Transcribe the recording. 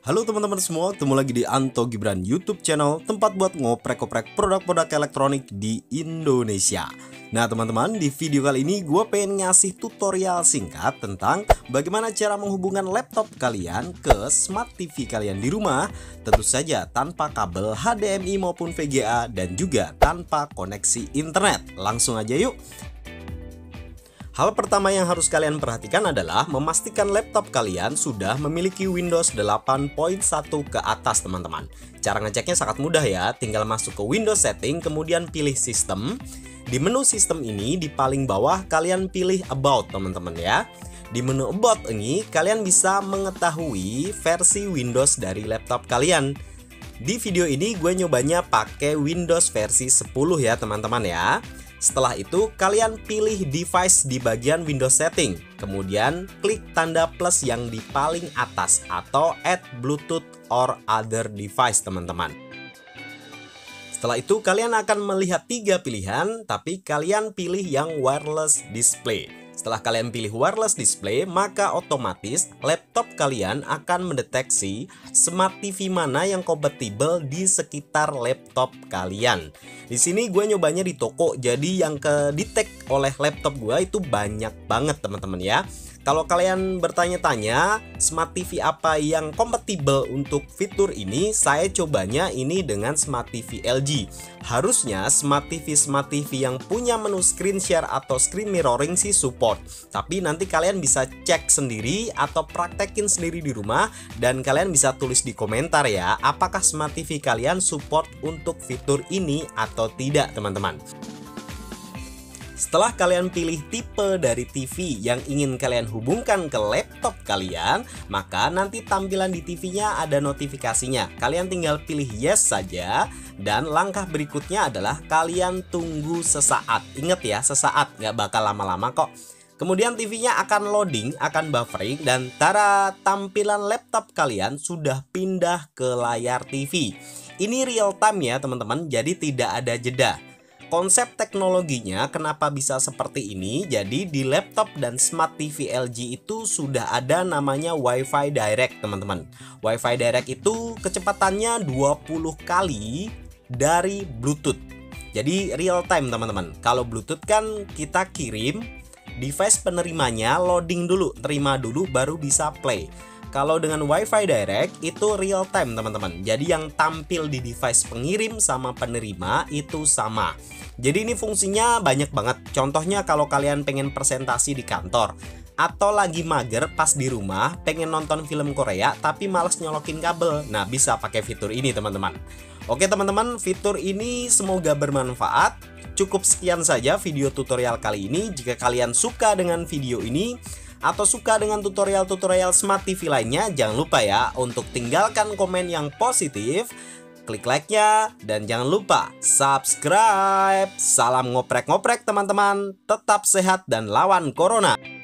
Halo teman-teman semua, ketemu lagi di Anto Gibran YouTube channel Tempat buat ngoprek-ngoprek produk-produk elektronik di Indonesia. Nah teman-teman, di video kali ini gue pengen ngasih tutorial singkat tentang Bagaimana cara menghubungkan laptop kalian ke Smart TV kalian di rumah Tentu saja tanpa kabel HDMI maupun VGA dan juga tanpa koneksi internet. Langsung aja yuk Hal pertama yang harus kalian perhatikan adalah memastikan laptop kalian sudah memiliki Windows 8.1 ke atas teman-teman. Cara ngeceknya sangat mudah ya, tinggal masuk ke Windows Setting kemudian pilih Sistem. Di menu sistem ini di paling bawah kalian pilih About teman-teman ya. Di menu About ini kalian bisa mengetahui versi Windows dari laptop kalian. Di video ini gue nyobanya pakai Windows versi 10 ya teman-teman ya. Setelah itu, kalian pilih device di bagian Windows Setting. Kemudian, klik tanda plus yang di paling atas atau add Bluetooth or other device, teman-teman. Setelah itu, kalian akan melihat tiga pilihan, tapi kalian pilih yang wireless display. Setelah kalian pilih wireless display, maka otomatis laptop kalian akan mendeteksi smart TV mana yang kompatibel di sekitar laptop kalian. Di sini gue nyobanya di toko, jadi yang ke oleh laptop gue itu banyak banget teman-teman ya. Kalau kalian bertanya-tanya Smart TV apa yang kompatibel untuk fitur ini, saya cobanya ini dengan Smart TV LG. Harusnya Smart TV Smart TV yang punya menu screen share atau screen mirroring sih support. Tapi nanti kalian bisa cek sendiri atau praktekin sendiri di rumah dan kalian bisa tulis di komentar ya, apakah Smart TV kalian support untuk fitur ini atau tidak, teman-teman. Setelah kalian pilih tipe dari TV yang ingin kalian hubungkan ke laptop kalian, maka nanti tampilan di TV-nya ada notifikasinya. Kalian tinggal pilih yes saja dan langkah berikutnya adalah kalian tunggu sesaat. Ingat ya, sesaat, nggak bakal lama-lama kok. Kemudian TV-nya akan loading, akan buffering, dan tara tampilan laptop kalian sudah pindah ke layar TV. Ini real time ya teman-teman, jadi tidak ada jeda. Konsep teknologinya kenapa bisa seperti ini? Jadi di laptop dan smart TV LG itu sudah ada namanya WiFi Direct, teman-teman. WiFi Direct itu kecepatannya 20 kali dari Bluetooth. Jadi real time, teman-teman. Kalau Bluetooth kan kita kirim device penerimanya loading dulu, terima dulu baru bisa play. Kalau dengan WiFi Direct itu real time teman-teman. Jadi yang tampil di device pengirim sama penerima itu sama. Jadi ini fungsinya banyak banget. Contohnya kalau kalian pengen presentasi di kantor atau lagi mager pas di rumah pengen nonton film Korea tapi males nyolokin kabel. Nah, bisa pakai fitur ini teman-teman. Oke teman-teman, fitur ini semoga bermanfaat. Cukup sekian saja video tutorial kali ini. Jika kalian suka dengan video ini, atau suka dengan tutorial-tutorial Smart TV lainnya, jangan lupa ya untuk tinggalkan komen yang positif, klik like-nya, dan jangan lupa subscribe. Salam ngoprek-ngoprek teman-teman, tetap sehat dan lawan corona.